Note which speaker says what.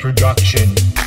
Speaker 1: production.